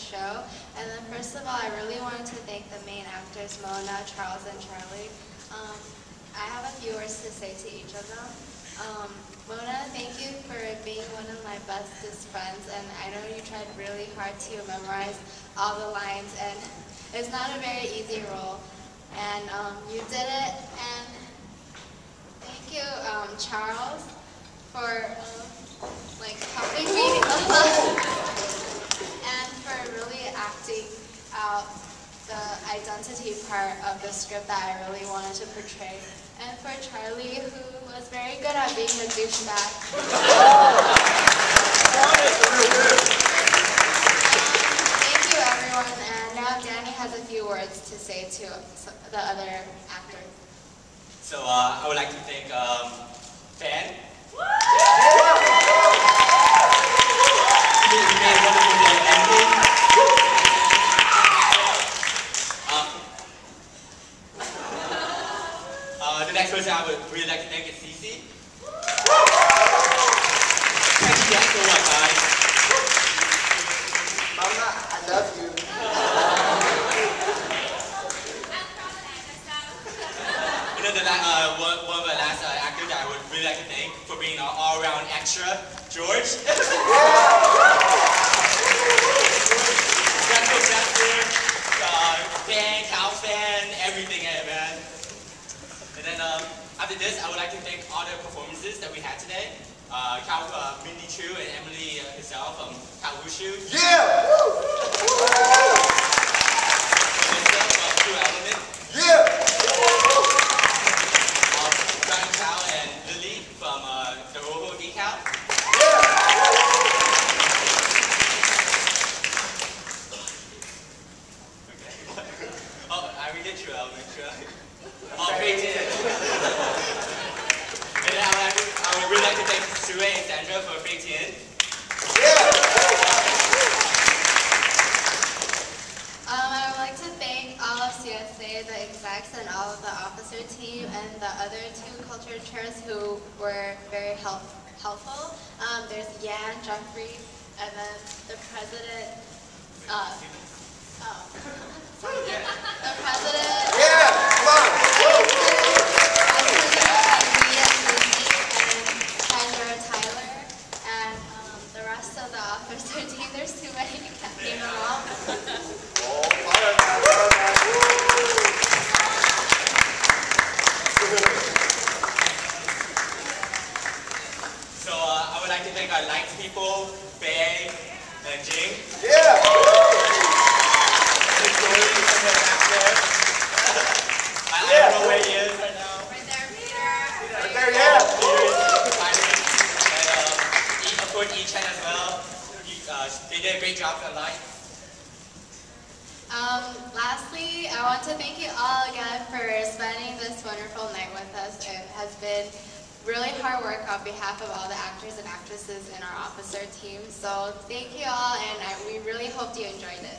show. And then first of all, I really wanted to thank the main actors, Mona, Charles, and Charlie. Um, I have a few words to say to each of them. Um, Mona, thank you for being one of my bestest friends, and I know you tried really hard to memorize all the lines, and it's not a very easy role. And um, you did it, and thank you, um, Charles, for um, like helping me and for really acting out the identity part of the script that I really wanted to portray. And for Charlie, who was very good at being a douchebag. Thank you, everyone. And now Danny has a few words to say to the other actors. So uh, I would like to thank um, Fan. Uh, the next person I would really like to thank is CiCi. Thank you guys so much, guys. Mama, I love you. You know, the, uh, one, one of the last uh, actors that I would really like to thank for being an all-around extra, George. Special Chester, uh, fan, cow fan, everything, eh, man. And then um, after this, I would like to thank all the performances that we had today. Uh, Cal, uh, Mindy Chu and Emily uh, herself from Cal Wushu. Yeah! Element. Yeah! Um, Brian Chow and Lily from uh, the Erhu Decal. Okay. oh, I already did TruElement, True Element. Oh, great, did. and I would, I would really like to thank Sue and Sandra for Fei Tian. Um, I would like to thank all of CSA, the execs, and all of the officer team, and the other two culture chairs who were very help, helpful. Um, there's Yan, Jeffrey, and then the president. Uh, oh, the president. Yeah! Come on! Kendra Tyler, and um, the rest of the officer team. There's too many to can't name them all. Oh, fire, man, fire, man. So uh, I would like to thank our lights people, Faye and Jing. Yeah! Big story from the actor. I, I don't know where he is right now. Right there, Peter. Right there, yeah! And um, E- of course, I-Chen as well. He, uh, they did a great job tonight. Um, lastly, I want to thank you all again for spending this wonderful night with us. It has been really hard work on behalf of all the actors and actresses in our officer team. So thank you all, and I, we really hope you enjoyed it.